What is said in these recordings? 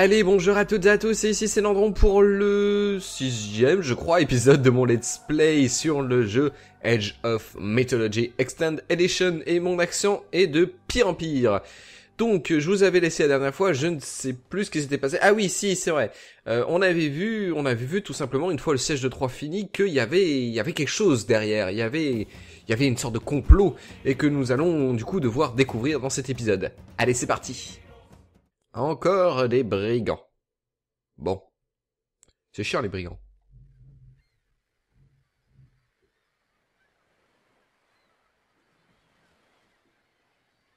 Allez, bonjour à toutes et à tous, et ici c'est Landron pour le sixième, je crois, épisode de mon let's play sur le jeu Edge of Mythology Extend Edition, et mon accent est de pire en pire. Donc, je vous avais laissé la dernière fois, je ne sais plus ce qui s'était passé. Ah oui, si, c'est vrai. Euh, on avait vu, on avait vu tout simplement une fois le siège de Troie fini qu'il y avait, il y avait quelque chose derrière. Il y avait, il y avait une sorte de complot et que nous allons du coup devoir découvrir dans cet épisode. Allez, c'est parti. Encore des brigands. Bon. C'est chiant les brigands.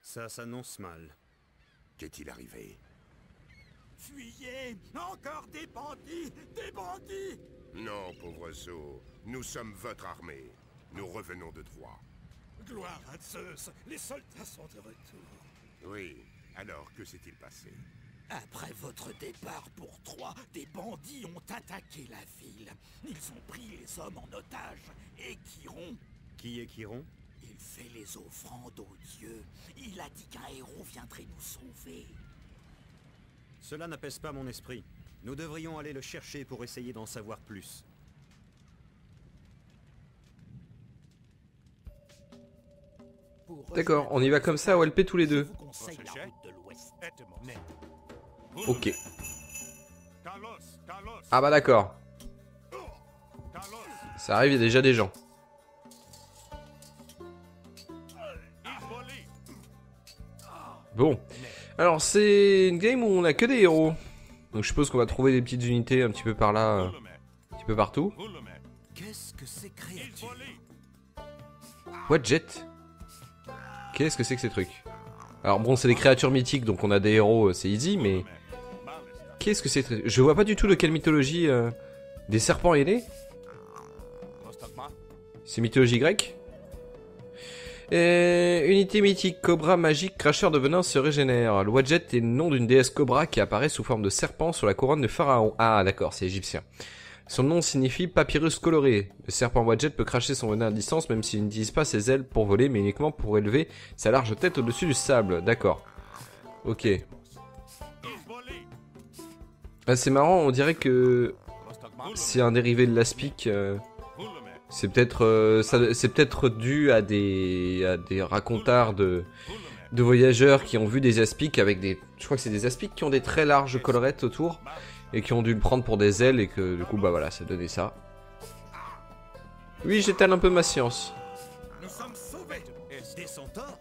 Ça s'annonce mal. Qu'est-il arrivé? Fuyez Encore des bandits Des bandits Non, pauvre sot. Nous sommes votre armée. Nous revenons de Troie. Gloire à Zeus Les soldats sont de retour. Oui. Alors, que s'est-il passé? Après votre départ pour Troie, des bandits ont attaqué la ville. Ils ont pris les hommes en otage. Et Chiron, Qui est Chiron? Il fait les offrandes aux dieux. Il a dit qu'un héros viendrait nous sauver. Cela n'apaise pas mon esprit. Nous devrions aller le chercher pour essayer d'en savoir plus. D'accord, on y va comme ça, OLP tous les deux. Ok. Ah bah d'accord. Ça arrive, il y a déjà des gens. Bon. Alors c'est une game où on a que des héros. Donc je suppose qu'on va trouver des petites unités un petit peu par là, euh, un petit peu partout. Qu'est-ce que ces créatures What jet? Qu'est-ce que c'est que ces trucs? Alors bon, c'est des créatures mythiques, donc on a des héros, euh, c'est easy, mais... Qu'est-ce que c'est Je vois pas du tout de quelle mythologie... euh, Des serpents ailés C'est mythologie grecque? Euh, Unité mythique, cobra magique, cracheur de venin se régénère. Le est le nom d'une déesse cobra qui apparaît sous forme de serpent sur la couronne de Pharaon. Ah d'accord, c'est égyptien. Son nom signifie papyrus coloré. Le serpent Wadjet peut cracher son venin à distance même s'il n'utilise pas ses ailes pour voler mais uniquement pour élever sa large tête au-dessus du sable. D'accord. Ok. Ah, c'est marrant, on dirait que c'est un dérivé de l'aspic. euh, c'est peut-être euh, peut-être dû à des à des racontards de de voyageurs qui ont vu des aspics avec des je crois que c'est des aspics qui ont des très larges collerettes autour et qui ont dû le prendre pour des ailes et que du coup bah voilà, ça donnait ça. Oui, j'étale un peu ma science. Nous sommes sauvés Des centaures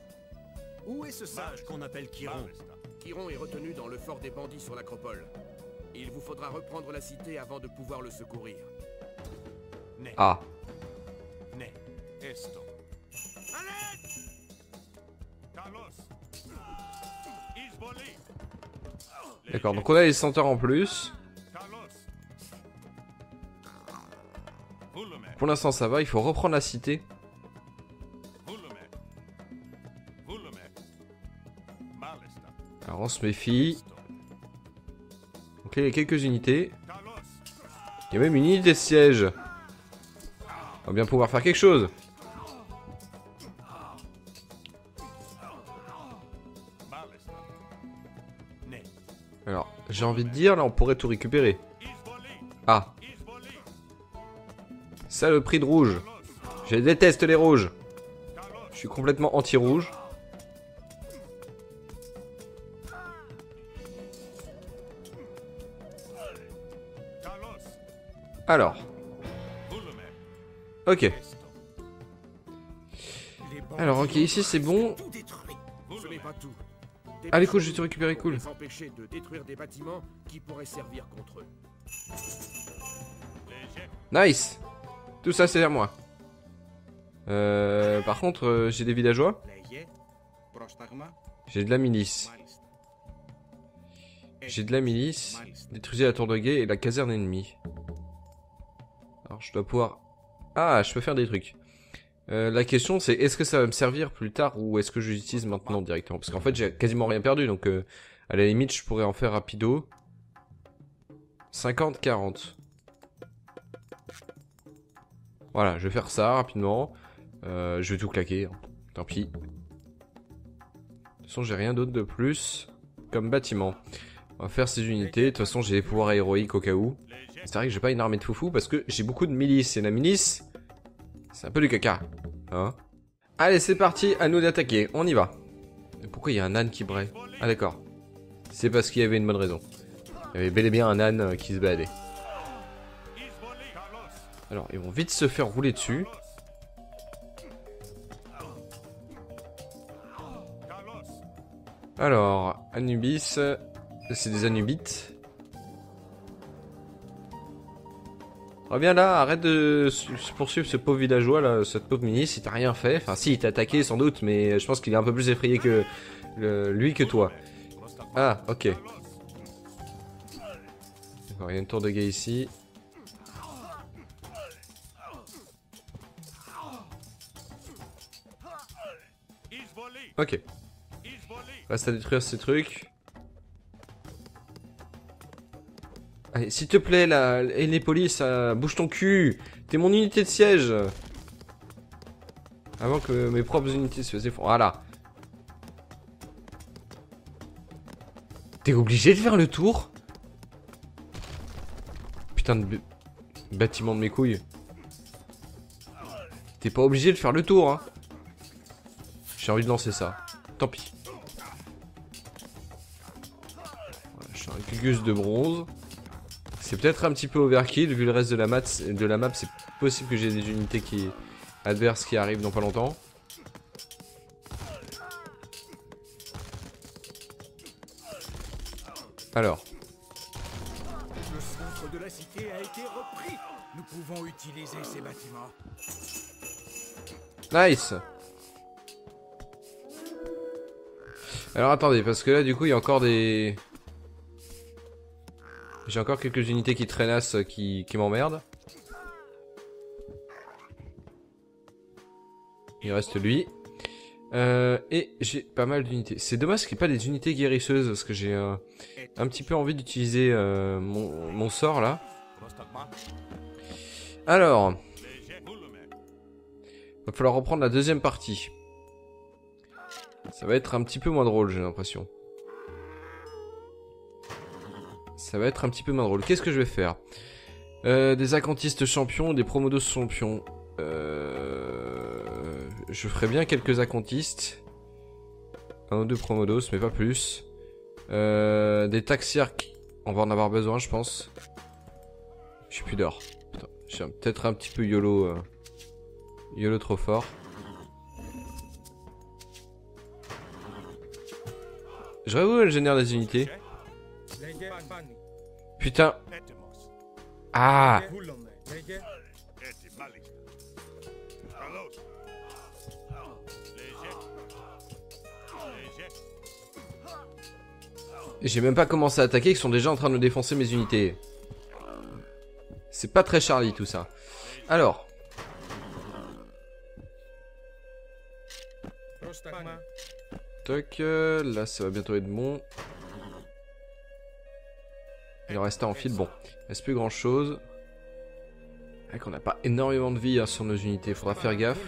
Où est ce sage qu'on appelle Chiron Chiron est retenu dans le fort des bandits sur l'acropole. Il vous faudra reprendre la cité avant de pouvoir le secourir. Ah, d'accord. Donc on a les centaures en plus. Pour l'instant ça va, il faut reprendre la cité. Alors on se méfie. Donc là il y a quelques unités. Il y a même une unité de siège. On va bien pouvoir faire quelque chose. Alors, j'ai envie de dire, là on pourrait tout récupérer. Ah. Prix de rouge. Je déteste les rouges. Je suis complètement anti-rouge. Alors. Ok. Alors, ok, ici c'est bon. Allez, cool, récupéré, cool. pourraient servir contre eux. Nice Tout ça c'est à moi. Euh, par contre, euh, j'ai des villageois. J'ai de la milice. J'ai de la milice. Détruisez la tour de guet et la caserne ennemie. Alors je dois pouvoir... Ah, je peux faire des trucs. Euh, la question c'est est-ce que ça va me servir plus tard ou est-ce que je l'utilise maintenant directement? Parce qu'en fait j'ai quasiment rien perdu donc à la limite je pourrais en faire rapido. 50-40. Voilà, je vais faire ça rapidement. Euh, je vais tout claquer. hein. Tant pis. De toute façon, j'ai rien d'autre de plus comme bâtiment. On va faire ces unités. De toute façon, j'ai des pouvoirs héroïques au cas où. C'est vrai que j'ai pas une armée de foufou parce que j'ai beaucoup de milices. Et la milice, c'est un peu du caca. Hein Allez, c'est parti, à nous d'attaquer. On y va. Pourquoi il y a un âne qui braille? Ah d'accord. C'est parce qu'il y avait une bonne raison. Il y avait bel et bien un âne euh, qui se baladait. Alors, ils vont vite se faire rouler dessus. Alors, Anubis, c'est des Anubites. Reviens là, arrête de su- poursuivre ce pauvre villageois là, cette pauvre ministre, il t'a rien fait. Enfin si, il t'a attaqué sans doute, mais je pense qu'il est un peu plus effrayé que lui que toi. Ah, ok. Il y a une tour de guet ici. Ok. Reste à détruire ces trucs. Allez, s'il te plaît, les polices, euh, bouge ton cul. T'es mon unité de siège. Avant que mes propres unités se faisaient... Voilà. T'es obligé de faire le tour Putain de bâtiment de mes couilles. T'es pas obligé de faire le tour, hein. J'ai envie de lancer ça. Tant pis. Voilà, je suis un Gugus de bronze. C'est peut-être un petit peu overkill vu le reste de la map. De la map, c'est possible que j'ai des unités qui adverses qui arrivent dans pas longtemps. Alors, Le centre de la cité a été repris. Nous pouvons utiliser ces bâtiments. nice. Alors attendez, parce que là du coup il y a encore des... J'ai encore quelques unités qui traînassent euh, qui, qui m'emmerdent. Il reste lui. Euh, et j'ai pas mal d'unités. C'est dommage qu'il n'y ait pas des unités guérisseuses parce que j'ai euh, un petit peu envie d'utiliser mon, mon sort là. Alors, va falloir reprendre la deuxième partie. Ça va être un petit peu moins drôle, j'ai l'impression. Ça va être un petit peu moins drôle. Qu'est-ce que je vais faire? Euh, Des acantistes champions, des promodos champions. Euh, je ferai bien quelques acantistes. Un ou deux promodos, mais pas plus. Euh, des taxiarques. On va en avoir besoin, je pense. J'ai plus d'or. J'ai peut-être un petit peu YOLO. YOLO trop fort. Je où elle génère des unités. Putain. Ah J'ai même pas commencé à attaquer, ils sont déjà en train de défoncer mes unités. C'est pas très Charlie tout ça. Alors. Là ça va bientôt être bon. Il en reste un en fil, bon. Il reste plus grand chose. qu'on n'a pas énormément de vie hein, sur nos unités, faudra faire gaffe.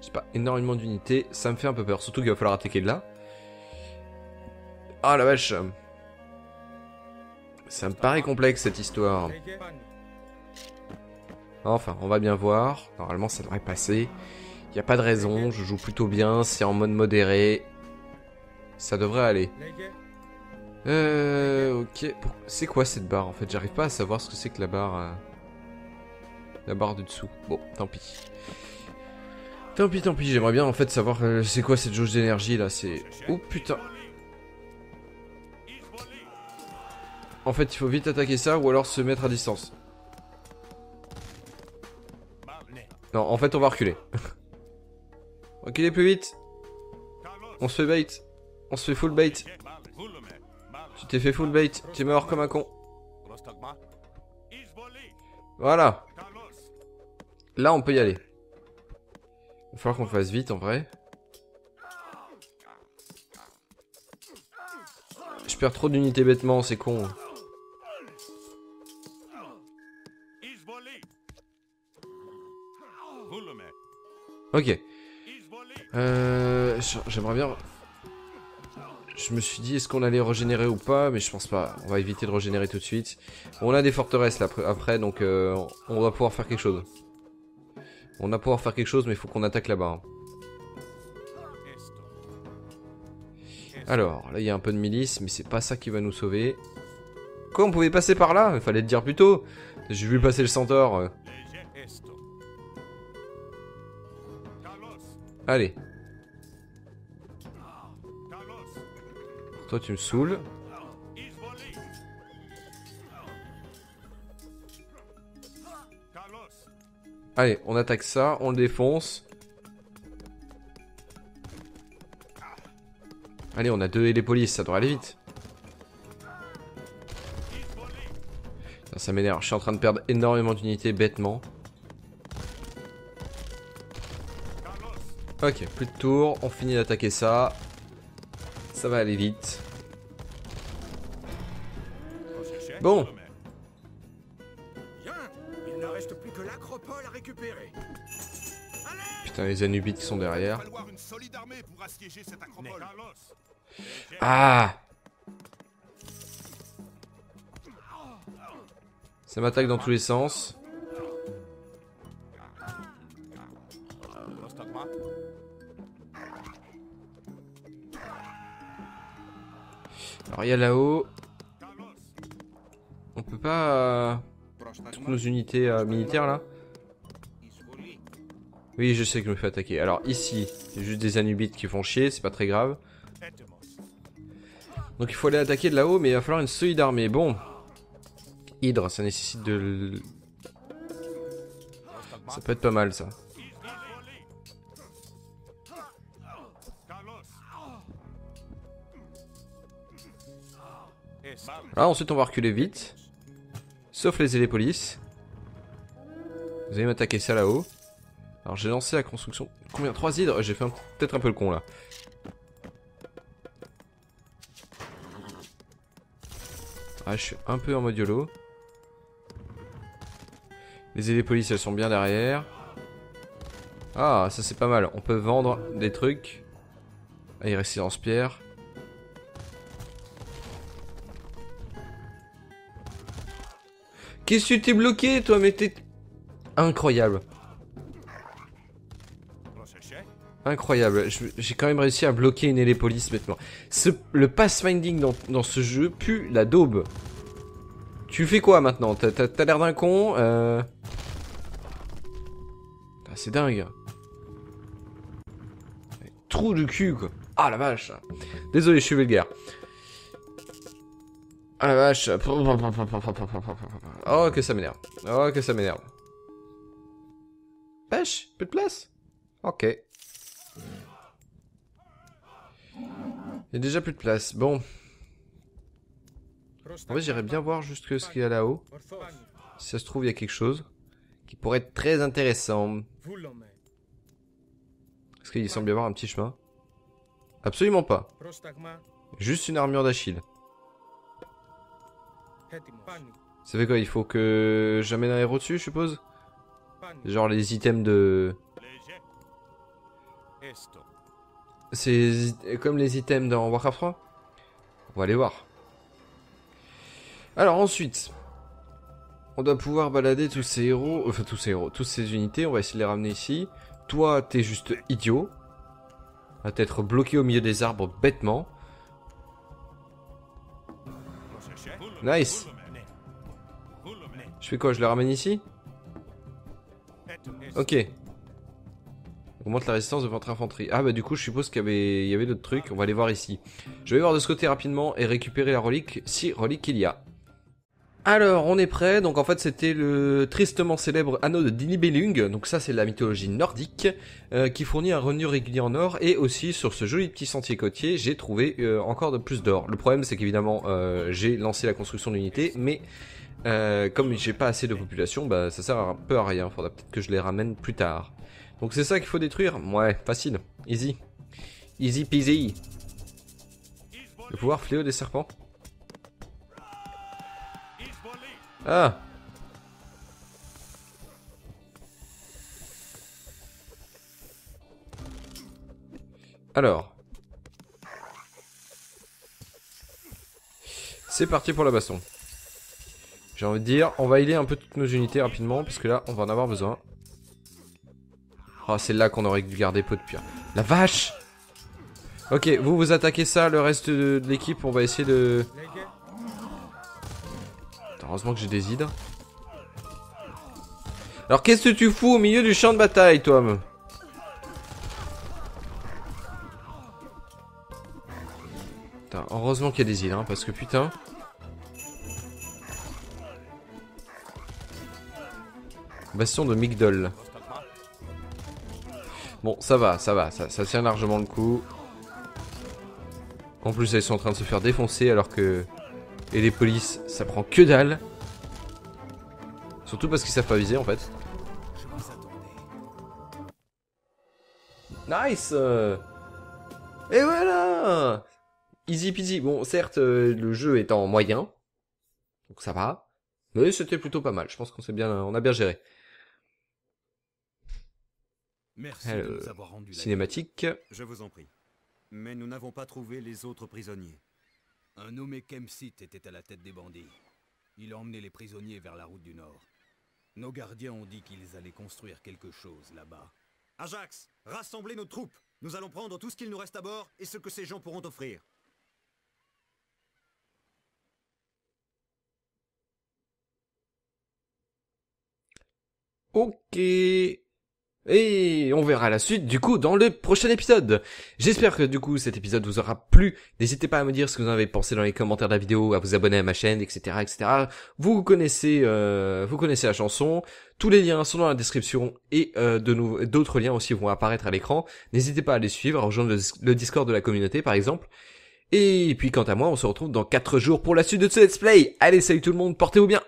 J'ai pas énormément d'unités, ça me fait un peu peur, surtout qu'il va falloir attaquer de là. Ah la vache Ça me paraît complexe cette histoire. Enfin, on va bien voir. Normalement ça devrait passer. Y a pas de raison, je joue plutôt bien, c'est en mode modéré. Ça devrait aller. Euh, ok. C'est quoi cette barre en fait? J'arrive pas à savoir ce que c'est que la barre. euh, La barre du dessous. Bon, tant pis. Tant pis, tant pis. J'aimerais bien en fait savoir euh, c'est quoi cette jauge d'énergie là? C'est. Oh putain. En fait, il faut vite attaquer ça ou alors se mettre à distance. Non, en fait, on va reculer. reculer plus vite. On se fait bait. On se fait full bait. Tu t'es fait full bait. Tu es mort comme un con. Voilà. Là, on peut y aller. Il va falloir qu'on fasse vite en vrai. Je perds trop d'unités bêtement, c'est con. Ok. Euh, J'aimerais bien Je me suis dit, est-ce qu'on allait régénérer ou pas Mais je pense pas. On va éviter de régénérer tout de suite. On a des forteresses là après, donc euh, on va pouvoir faire quelque chose. On va pouvoir faire quelque chose, mais il faut qu'on attaque là-bas. hein. Alors, là il y a un peu de milice, mais c'est pas ça qui va nous sauver. Quoi, on pouvait passer par là? Il fallait te dire plus tôt. J'ai vu passer le centaure. Allez. Toi tu me saoules. Allez, on attaque ça, on le défonce. Allez, on a deux hélipolices, ça doit aller vite. Ça m'énerve, je suis en train de perdre énormément d'unités bêtement. Ok, plus de tours, on finit d'attaquer ça. Ça va aller vite. Bon, putain les Anubites sont derrière. Ah Ça m'attaque dans tous les sens. Alors il y a là-haut. On peut pas... euh, Toutes nos unités euh, militaires là? Oui je sais que je me fais attaquer. Alors ici, c'est juste des Anubites qui font chier, c'est pas très grave. Donc il faut aller attaquer de là-haut, mais il va falloir une solide armée. Bon. Hydre, ça nécessite de... Ça peut être pas mal ça. Là ensuite on va reculer vite. Sauf les hélipolices. Vous allez m'attaquer ça là-haut. Alors j'ai lancé la construction... Combien? 3 hydres? J'ai fait peut-être un peu le con là. Ah, je suis un peu en mode YOLO. Les hélipolices, elles sont bien derrière. Ah, ça c'est pas mal. On peut vendre des trucs. Ah, il reste silence pierre. Qu'est-ce que tu t'es bloqué, toi, mais t'es... Incroyable. Incroyable. J'ai quand même réussi à bloquer une hélipolice bêtement. Ce, le pathfinding dans, dans ce jeu pue la daube. Tu fais quoi maintenant? T'as l'air d'un con euh... Ah, C'est dingue. Trou de cul quoi. Ah la vache. Désolé, je suis vulgaire. Ah la vache. Oh que ça m'énerve. Oh que ça m'énerve. Pêche Peu de place Ok. Il y a déjà plus de place. Bon. En vrai, j'irais bien voir juste ce qu'il y a là-haut. Si ça se trouve, il y a quelque chose qui pourrait être très intéressant. Est-ce qu'il semble y avoir un petit chemin Absolument pas. Juste une armure d'Achille. Ça fait quoi Il faut que j'amène un héros dessus, je suppose Genre les items de... C'est comme les items dans Warcraft 3 On va aller voir. Alors ensuite, on doit pouvoir balader tous ces héros, enfin tous ces héros, toutes ces unités, on va essayer de les ramener ici. Toi, t'es juste idiot. À t'être bloqué au milieu des arbres bêtement. Nice. Je fais quoi Je les ramène ici? Ok. Augmente la résistance de votre infanterie. Ah bah du coup je suppose qu'il y avait, il y avait d'autres trucs. On va aller voir ici. Je vais voir de ce côté rapidement et récupérer la relique, si relique il y a. Alors on est prêt. Donc en fait c'était le tristement célèbre anneau de Dinibelung. Donc ça c'est la mythologie nordique euh, qui fournit un revenu régulier en or. Et aussi sur ce joli petit sentier côtier j'ai trouvé euh, encore de plus d'or. Le problème c'est qu'évidemment euh, j'ai lancé la construction d'unités mais... comme j'ai pas assez de population, bah ça sert un peu à rien. Faudra peut-être que je les ramène plus tard. Donc c'est ça qu'il faut détruire Ouais, facile. Easy. Easy peasy. Le pouvoir fléau des serpents Ah Alors. C'est parti pour la baston. J'ai envie de dire, on va healer un peu toutes nos unités rapidement, parce que là, on va en avoir besoin. Oh, c'est là qu'on aurait dû garder peu de pire. La vache Ok, vous, vous attaquez ça, le reste de l'équipe, on va essayer de... Heureusement que j'ai des hydres. Alors, qu'est-ce que tu fous au milieu du champ de bataille, toi me Putain, heureusement qu'il y a des hydres, hein, parce que putain... Bastion de Migdol. Bon, ça va, ça va, ça, ça tient largement le coup. En plus, elles sont en train de se faire défoncer alors que... Et les polices, ça prend que dalle. Surtout parce qu'ils savent pas viser en fait. Nice euh. Et voilà Easy peasy. Bon, certes, euh, le jeu est en moyen. Donc ça va. Mais c'était plutôt pas mal. Je pense qu'on s'est bien, on a bien géré. Merci Euh, de nous avoir rendu la Cinématique. Je vous en prie. Mais nous n'avons pas trouvé les autres prisonniers. Un nommé Kemsit était à la tête des bandits. Il a emmené les prisonniers vers la route du Nord. Nos gardiens ont dit qu'ils allaient construire quelque chose là-bas. Ajax, rassemblez nos troupes. Nous allons prendre tout ce qu'il nous reste à bord et ce que ces gens pourront offrir. Ok. Et on verra la suite du coup dans le prochain épisode. J'espère que du coup cet épisode vous aura plu. N'hésitez pas à me dire ce que vous en avez pensé dans les commentaires de la vidéo, à vous abonner à ma chaîne, etc., etc. Vous connaissez, euh, vous connaissez la chanson. Tous les liens sont dans la description et euh, d'autres liens aussi vont apparaître à l'écran. N'hésitez pas à les suivre, à rejoindre le, le Discord de la communauté par exemple. Et puis quant à moi, on se retrouve dans 4 jours pour la suite de ce let's play. Allez, salut tout le monde, portez-vous bien.